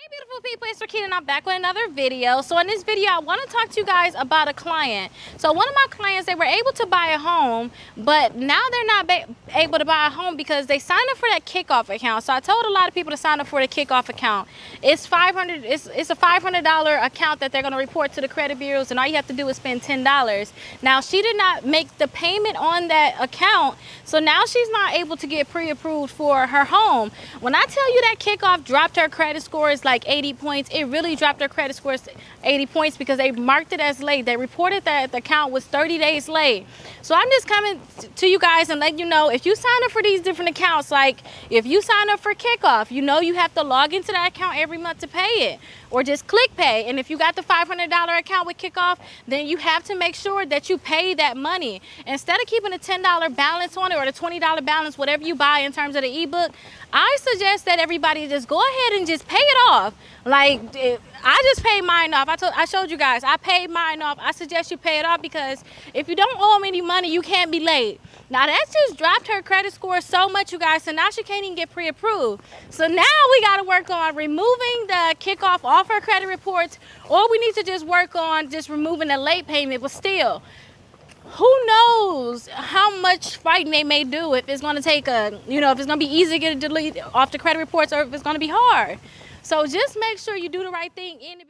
Hey beautiful people, it's Rickita and I'm back with another video. So in this video, I want to talk to you guys about a client. So one of my clients, they were able to buy a home, but now they're not able to buy a home because they signed up for that Kikoff account. So I told a lot of people to sign up for the Kikoff account. It's 500 it's, it's a $500 account that they're going to report to the credit bureaus and all you have to do is spend $10. Now she did not make the payment on that account, so now she's not able to get pre-approved for her home. When I tell you that Kikoff dropped her credit scores like 80 points. It really dropped their credit scores 80 points because they marked it as late. They reported that the account was 30 days late. So I'm just coming to you guys and letting you know if you sign up for these different accounts, like if you sign up for Kikoff, you know you have to log into that account every month to pay it or just click pay. And if you got the $500 account with Kikoff, then you have to make sure that you pay that money. Instead of keeping a $10 balance on it or the $20 balance, whatever you buy in terms of the ebook, I suggest that everybody just go ahead and just pay it off. Like I just paid mine off. I told I showed you guys. I paid mine off. I suggest you pay it off because if you don't owe them any money, you can't be late. Now that just dropped her credit score so much, you guys. So now she can't even get pre-approved. So now we got to work on removing the Kikoff off her credit reports, or we need to just work on just removing the late payment. But still, who knows how much fighting they may do if it's going to take a, you know, if it's going to be easy to get a delete off the credit reports or if it's going to be hard. So just make sure you do the right thing in the